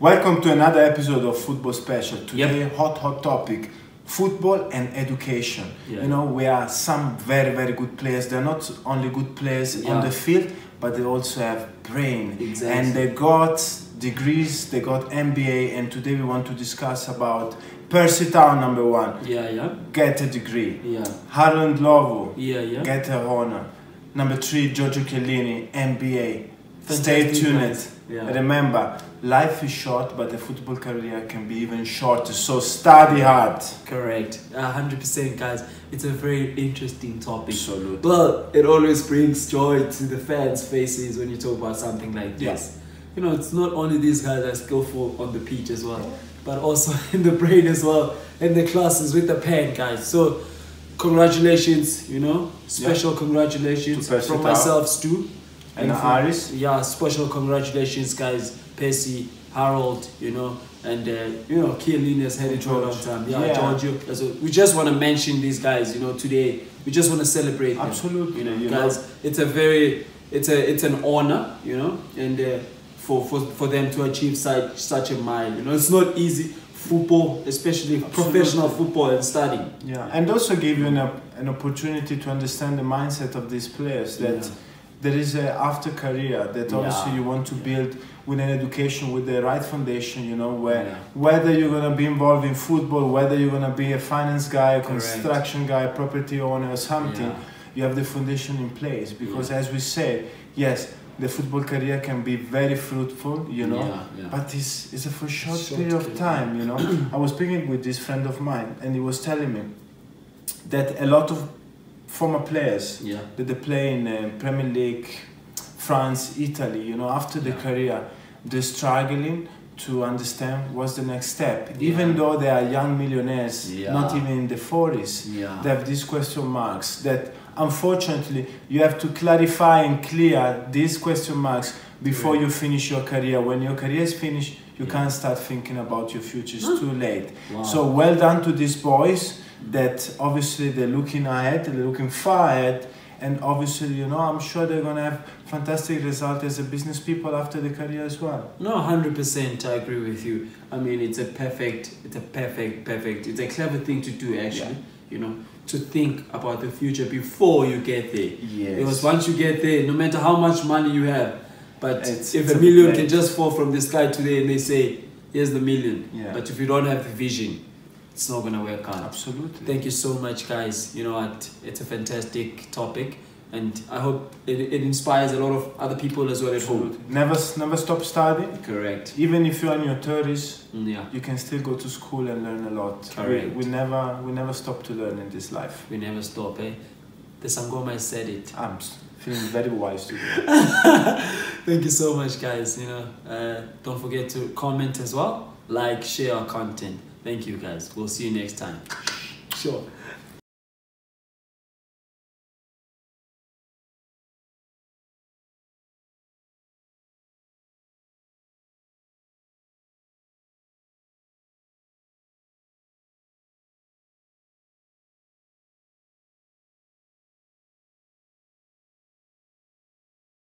Welcome to another episode of Football Special. Today, hot, hot topic football and education. Yeah. You know, we are some very, very good players. They're not only good players on the field, but they also have brain. Exactly. And they got degrees, they got MBA, and today we want to discuss about Percy Tau, number one, Yeah, yeah, get a degree. yeah, Harold Ndlovu, yeah, yeah. get a honor. Number three, Giorgio Chiellini, MBA. Stay tuned. guys. Yeah. Remember, life is short, but the football career can be even shorter. So study hard. Correct. A hundred percent, guys. It's a very interesting topic. Absolutely. Well, it always brings joy to the fans' faces when you talk about something like Yeah. this. You know, it's not only these guys that are skillful on the pitch as well, but also in the brain as well, in the classes with the pen, guys. So, congratulations, you know, special congratulations from myself, Stu. And Aris. Yeah, special congratulations, guys. Percy, Harold, you know, and uh, you know, Chiellini has had it for a long time. Yeah, Yeah. Giorgio. So we just want to mention these guys, you know, today. We just want to celebrate them. Absolutely, you know, you guys. know. It's a very, it's a, it's an honor, you know, and uh, for, for for them to achieve such such a mile, you know, it's not easy. Football, especially professional football and studying. Yeah, and also give you an, an opportunity to understand the mindset of these players that Yeah. There is a after career that obviously Yeah. you want to build with an education with the right foundation you know where Yeah. whether you're going to be involved in football whether you're going to be a finance guy a Correct. construction guy a property owner or something Yeah. you have the foundation in place because Yeah. as we say yes the football career can be very fruitful you know Yeah, yeah. but it's, it's a for short, Short period of time you know i was speaking with this friend of mine and he was telling me that a lot of former players Yeah. that they play in uh, premier league france italy you know after the Yeah. career they're struggling to understand what's the next step even though they are young millionaires Yeah. not even in the 40s Yeah. they have these question marks that unfortunately you have to clarify and clear these question marks before you finish your career when your career is finished you Yeah. can't start thinking about your future it's too late Wow. so well done to these boys that obviously they're looking ahead they're looking far ahead and obviously you know i'm sure they're going to have fantastic result as a business people after the career as well No, hundred percent. I agree with you. I mean, it's a perfect, it's a perfect, perfect. It's a clever thing to do, actually. You know, to think about the future before you get there. yes Because once you get there, no matter how much money you have, but It's- if it's a a million bit can just fall from the sky today and they say, "Here's the million. Yeah. but if you don't have the vision, it's not gonna work out. absolutely Thank you so much, guys. You know what? It's a fantastic topic, and I hope it, it inspires a lot of other people as well at home. Never never stop studying Correct. even if you're in your 30s Mm, Yeah. you can still go to school and learn a lot Correct. we, we never we never stop to learn in this life We never stop, eh? The Sangoma said it. i'm feeling very wise today Thank you so much, guys. You know, uh, don't forget to comment as well, like, share our content. Thank you, guys. We'll see you next time. Sure.